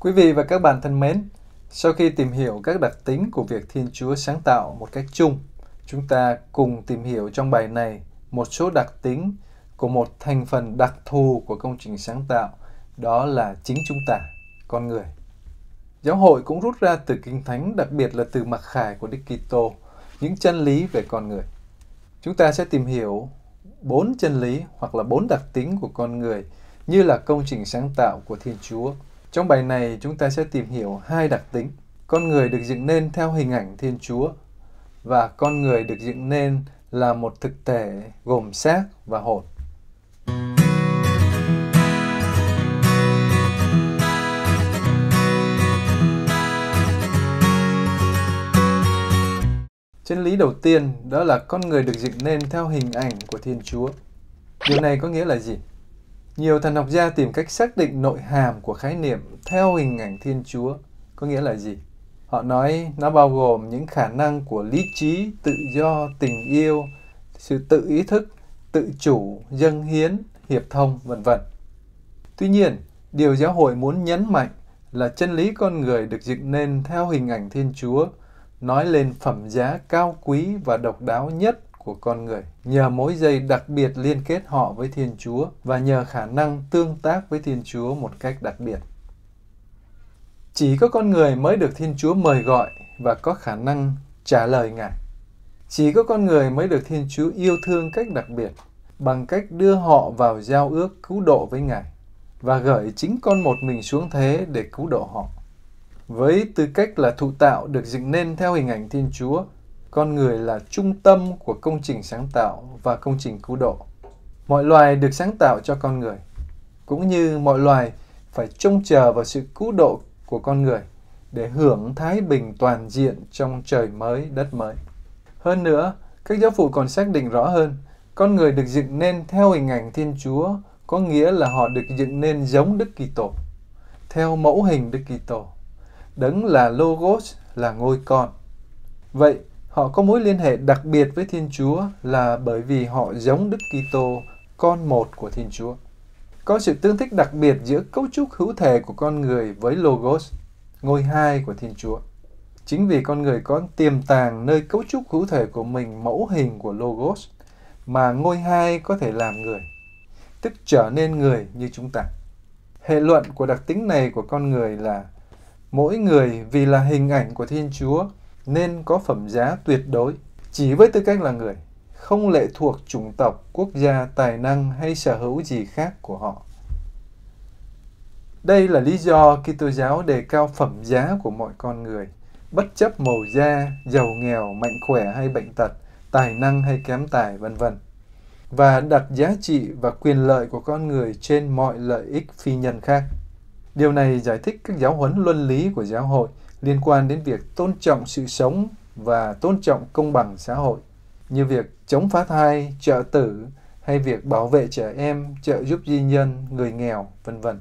Quý vị và các bạn thân mến, sau khi tìm hiểu các đặc tính của việc Thiên Chúa sáng tạo một cách chung, chúng ta cùng tìm hiểu trong bài này một số đặc tính của một thành phần đặc thù của công trình sáng tạo, đó là chính chúng ta, con người. Giáo hội cũng rút ra từ Kinh Thánh, đặc biệt là từ mặc khải của Đức Kitô, những chân lý về con người. Chúng ta sẽ tìm hiểu bốn chân lý hoặc là bốn đặc tính của con người như là công trình sáng tạo của Thiên Chúa. Trong bài này, chúng ta sẽ tìm hiểu hai đặc tính. Con người được dựng nên theo hình ảnh Thiên Chúa và con người được dựng nên là một thực thể gồm xác và hồn. Chân lý đầu tiên đó là con người được dựng nên theo hình ảnh của Thiên Chúa. Điều này có nghĩa là gì? Nhiều thần học gia tìm cách xác định nội hàm của khái niệm theo hình ảnh Thiên Chúa có nghĩa là gì? Họ nói nó bao gồm những khả năng của lý trí, tự do, tình yêu, sự tự ý thức, tự chủ, dâng hiến, hiệp thông, vân vân. Tuy nhiên, điều giáo hội muốn nhấn mạnh là chân lý con người được dựng nên theo hình ảnh Thiên Chúa nói lên phẩm giá cao quý và độc đáo nhất của con người nhờ mối dây đặc biệt liên kết họ với Thiên Chúa và nhờ khả năng tương tác với Thiên Chúa một cách đặc biệt. Chỉ có con người mới được Thiên Chúa mời gọi và có khả năng trả lời Ngài. Chỉ có con người mới được Thiên Chúa yêu thương cách đặc biệt bằng cách đưa họ vào giao ước cứu độ với Ngài và gửi chính con một mình xuống thế để cứu độ họ. Với tư cách là thụ tạo được dựng nên theo hình ảnh Thiên Chúa, con người là trung tâm của công trình sáng tạo và công trình cứu độ. Mọi loài được sáng tạo cho con người, cũng như mọi loài phải trông chờ vào sự cứu độ của con người để hưởng thái bình toàn diện trong trời mới, đất mới. Hơn nữa, các giáo phụ còn xác định rõ hơn, con người được dựng nên theo hình ảnh Thiên Chúa, có nghĩa là họ được dựng nên giống Đức Kitô, theo mẫu hình Đức Kitô. Đấng là Logos, là ngôi con. Vậy, họ có mối liên hệ đặc biệt với Thiên Chúa là bởi vì họ giống Đức Kitô, con một của Thiên Chúa. Có sự tương thích đặc biệt giữa cấu trúc hữu thể của con người với Logos, ngôi hai của Thiên Chúa. Chính vì con người có tiềm tàng nơi cấu trúc hữu thể của mình mẫu hình của Logos, mà ngôi hai có thể làm người, tức trở nên người như chúng ta. Hệ luận của đặc tính này của con người là mỗi người vì là hình ảnh của Thiên Chúa nên có phẩm giá tuyệt đối, chỉ với tư cách là người, không lệ thuộc chủng tộc, quốc gia, tài năng hay sở hữu gì khác của họ. Đây là lý do Kitô giáo đề cao phẩm giá của mọi con người, bất chấp màu da, giàu nghèo, mạnh khỏe hay bệnh tật, tài năng hay kém tài, vân vân và đặt giá trị và quyền lợi của con người trên mọi lợi ích phi nhân khác. Điều này giải thích các giáo huấn luân lý của giáo hội liên quan đến việc tôn trọng sự sống và tôn trọng công bằng xã hội, như việc chống phá thai, trợ tử hay việc bảo vệ trẻ em, trợ giúp di nhân, người nghèo, vân vân.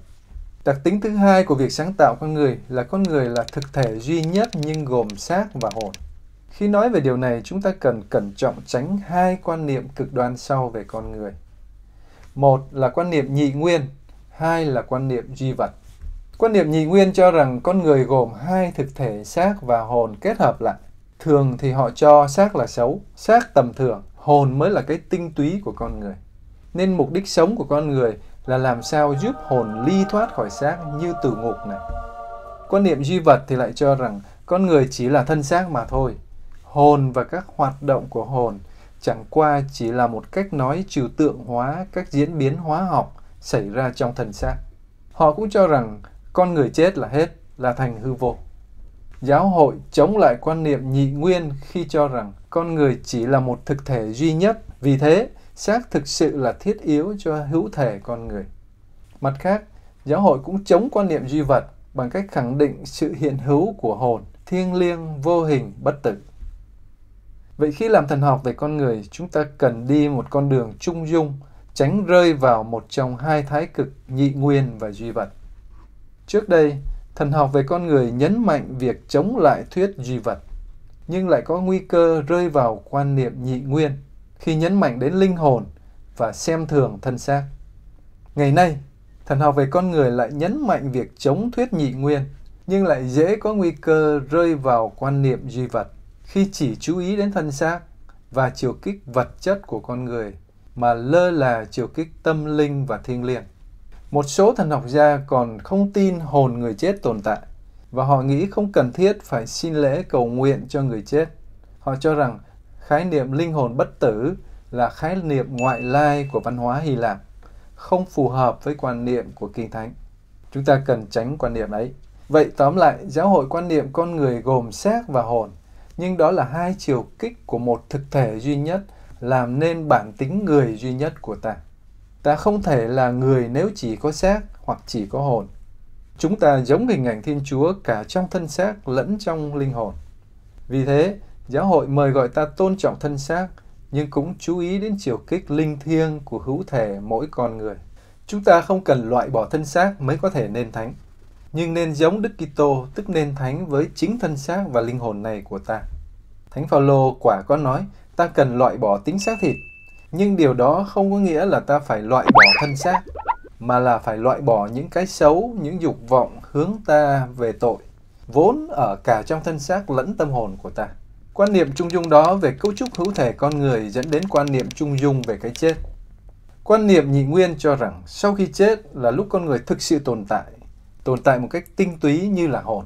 Đặc tính thứ hai của việc sáng tạo con người là con người là thực thể duy nhất nhưng gồm xác và hồn. Khi nói về điều này, chúng ta cần cẩn trọng tránh hai quan niệm cực đoan sau về con người. Một là quan niệm nhị nguyên, hai là quan niệm duy vật. Quan niệm nhị nguyên cho rằng con người gồm hai thực thể xác và hồn kết hợp lại. Thường thì họ cho xác là xấu, xác tầm thường, hồn mới là cái tinh túy của con người. Nên mục đích sống của con người là làm sao giúp hồn ly thoát khỏi xác như tử ngục này. Quan niệm duy vật thì lại cho rằng con người chỉ là thân xác mà thôi. Hồn và các hoạt động của hồn chẳng qua chỉ là một cách nói trừu tượng hóa các diễn biến hóa học xảy ra trong thân xác. Họ cũng cho rằng con người chết là hết, là thành hư vô. Giáo hội chống lại quan niệm nhị nguyên khi cho rằng con người chỉ là một thực thể duy nhất, vì thế xác thực sự là thiết yếu cho hữu thể con người. Mặt khác, giáo hội cũng chống quan niệm duy vật bằng cách khẳng định sự hiện hữu của hồn, thiêng liêng, vô hình, bất tử. Vậy khi làm thần học về con người, chúng ta cần đi một con đường trung dung, tránh rơi vào một trong hai thái cực nhị nguyên và duy vật. Trước đây, thần học về con người nhấn mạnh việc chống lại thuyết duy vật, nhưng lại có nguy cơ rơi vào quan niệm nhị nguyên khi nhấn mạnh đến linh hồn và xem thường thân xác. Ngày nay, Thần học về con người lại nhấn mạnh việc chống thuyết nhị nguyên, nhưng lại dễ có nguy cơ rơi vào quan niệm duy vật khi chỉ chú ý đến thân xác và chiều kích vật chất của con người mà lơ là chiều kích tâm linh và thiêng liêng. Một số thần học gia còn không tin hồn người chết tồn tại và họ nghĩ không cần thiết phải xin lễ cầu nguyện cho người chết. Họ cho rằng khái niệm linh hồn bất tử là khái niệm ngoại lai của văn hóa Hy Lạp, không phù hợp với quan niệm của Kinh Thánh. Chúng ta cần tránh quan niệm ấy. Vậy tóm lại, giáo hội quan niệm con người gồm xác và hồn, nhưng đó là hai chiều kích của một thực thể duy nhất làm nên bản tính người duy nhất của ta. Ta không thể là người nếu chỉ có xác hoặc chỉ có hồn. Chúng ta giống hình ảnh Thiên Chúa cả trong thân xác lẫn trong linh hồn. Vì thế, giáo hội mời gọi ta tôn trọng thân xác, nhưng cũng chú ý đến chiều kích linh thiêng của hữu thể mỗi con người. Chúng ta không cần loại bỏ thân xác mới có thể nên thánh, nhưng nên giống Đức Kitô, tức nên thánh với chính thân xác và linh hồn này của ta. Thánh Phaolô quả có nói, ta cần loại bỏ tính xác thịt, nhưng điều đó không có nghĩa là ta phải loại bỏ thân xác, mà là phải loại bỏ những cái xấu, những dục vọng hướng ta về tội, vốn ở cả trong thân xác lẫn tâm hồn của ta. Quan niệm trung dung đó về cấu trúc hữu thể con người dẫn đến quan niệm trung dung về cái chết. Quan niệm nhị nguyên cho rằng sau khi chết là lúc con người thực sự tồn tại, tồn tại một cách tinh túy như là hồn.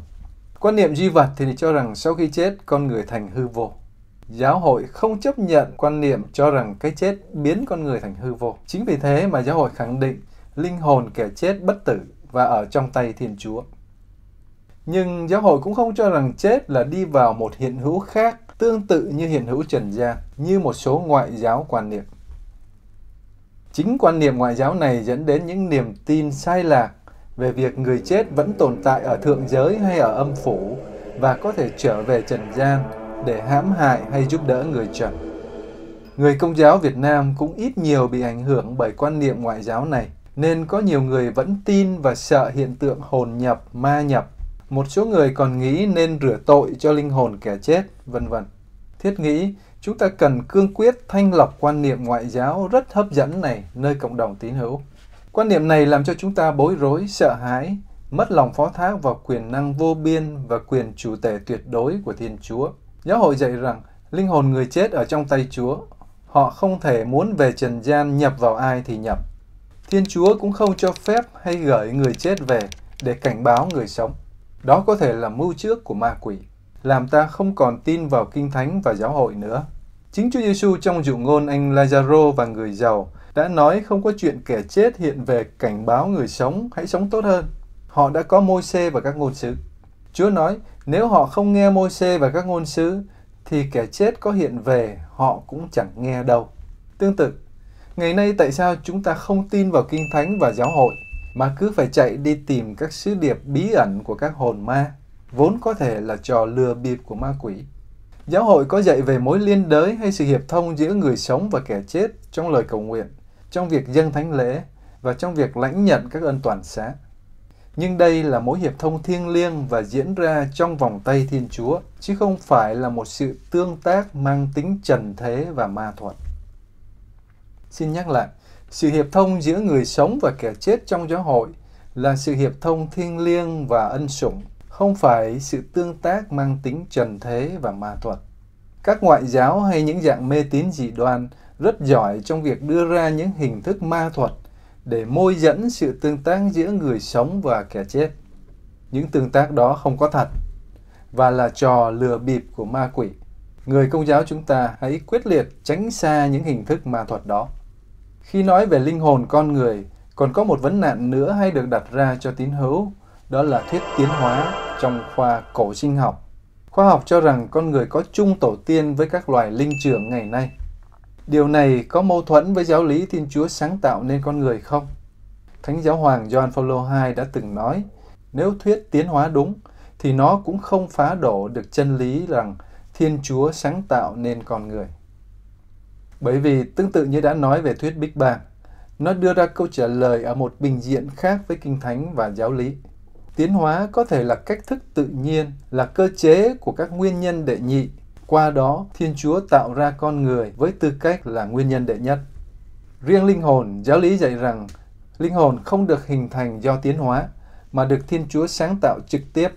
Quan niệm duy vật thì cho rằng sau khi chết con người thành hư vô. Giáo hội không chấp nhận quan niệm cho rằng cái chết biến con người thành hư vô. Chính vì thế mà giáo hội khẳng định linh hồn kẻ chết bất tử và ở trong tay Thiên Chúa. Nhưng giáo hội cũng không cho rằng chết là đi vào một hiện hữu khác tương tự như hiện hữu trần gian, như một số ngoại giáo quan niệm. Chính quan niệm ngoại giáo này dẫn đến những niềm tin sai lạc về việc người chết vẫn tồn tại ở thượng giới hay ở âm phủ và có thể trở về trần gian để hãm hại hay giúp đỡ người trần. Người công giáo Việt Nam cũng ít nhiều bị ảnh hưởng bởi quan niệm ngoại giáo này, nên có nhiều người vẫn tin và sợ hiện tượng hồn nhập, ma nhập. Một số người còn nghĩ nên rửa tội cho linh hồn kẻ chết, vân vân. Thiết nghĩ, chúng ta cần cương quyết thanh lọc quan niệm ngoại giáo rất hấp dẫn này nơi cộng đồng tín hữu. Quan niệm này làm cho chúng ta bối rối, sợ hãi, mất lòng phó thác vào quyền năng vô biên và quyền chủ tể tuyệt đối của Thiên Chúa. Giáo hội dạy rằng linh hồn người chết ở trong tay Chúa. Họ không thể muốn về trần gian nhập vào ai thì nhập. Thiên Chúa cũng không cho phép hay gửi người chết về để cảnh báo người sống. Đó có thể là mưu trước của ma quỷ, làm ta không còn tin vào kinh thánh và giáo hội nữa. Chính Chúa Giêsu trong dụ ngôn anh Lazaro và người giàu đã nói không có chuyện kẻ chết hiện về cảnh báo người sống hãy sống tốt hơn. Họ đã có môi xê và các ngôn sứ. Chúa nói, nếu họ không nghe môi xê và các ngôn sứ, thì kẻ chết có hiện về, họ cũng chẳng nghe đâu. Tương tự, ngày nay tại sao chúng ta không tin vào Kinh Thánh và giáo hội, mà cứ phải chạy đi tìm các sứ điệp bí ẩn của các hồn ma, vốn có thể là trò lừa bịp của ma quỷ. Giáo hội có dạy về mối liên đới hay sự hiệp thông giữa người sống và kẻ chết trong lời cầu nguyện, trong việc dâng thánh lễ và trong việc lãnh nhận các ân toàn xá. Nhưng đây là mối hiệp thông thiêng liêng và diễn ra trong vòng tay Thiên Chúa, chứ không phải là một sự tương tác mang tính trần thế và ma thuật. Xin nhắc lại, sự hiệp thông giữa người sống và kẻ chết trong giáo hội là sự hiệp thông thiêng liêng và ân sủng, không phải sự tương tác mang tính trần thế và ma thuật. Các ngoại giáo hay những dạng mê tín dị đoan rất giỏi trong việc đưa ra những hình thức ma thuật để môi dẫn sự tương tác giữa người sống và kẻ chết. Những tương tác đó không có thật và là trò lừa bịp của ma quỷ. Người công giáo chúng ta hãy quyết liệt tránh xa những hình thức ma thuật đó. Khi nói về linh hồn con người, còn có một vấn nạn nữa hay được đặt ra cho tín hữu, đó là thuyết tiến hóa trong khoa cổ sinh học. Khoa học cho rằng con người có chung tổ tiên với các loài linh trưởng ngày nay. Điều này có mâu thuẫn với giáo lý Thiên Chúa sáng tạo nên con người không? Thánh giáo hoàng John Paul II đã từng nói, nếu thuyết tiến hóa đúng, thì nó cũng không phá đổ được chân lý rằng Thiên Chúa sáng tạo nên con người. Bởi vì tương tự như đã nói về thuyết Big Bang, nó đưa ra câu trả lời ở một bình diện khác với Kinh Thánh và giáo lý. Tiến hóa có thể là cách thức tự nhiên, là cơ chế của các nguyên nhân đệ nhị qua đó, Thiên Chúa tạo ra con người với tư cách là nguyên nhân đệ nhất. Riêng linh hồn, giáo lý dạy rằng Linh hồn không được hình thành do tiến hóa, mà được Thiên Chúa sáng tạo trực tiếp.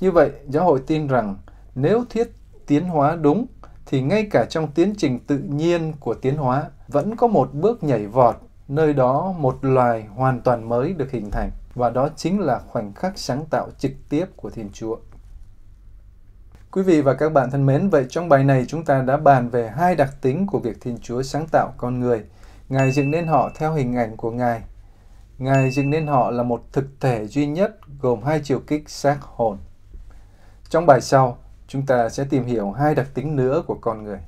Như vậy, giáo hội tin rằng nếu thuyết tiến hóa đúng, thì ngay cả trong tiến trình tự nhiên của tiến hóa vẫn có một bước nhảy vọt, nơi đó một loài hoàn toàn mới được hình thành, và đó chính là khoảnh khắc sáng tạo trực tiếp của Thiên Chúa. Quý vị và các bạn thân mến, vậy trong bài này chúng ta đã bàn về hai đặc tính của việc Thiên Chúa sáng tạo con người. Ngài dựng nên họ theo hình ảnh của Ngài. Ngài dựng nên họ là một thực thể duy nhất gồm hai chiều kích xác hồn. Trong bài sau, chúng ta sẽ tìm hiểu hai đặc tính nữa của con người.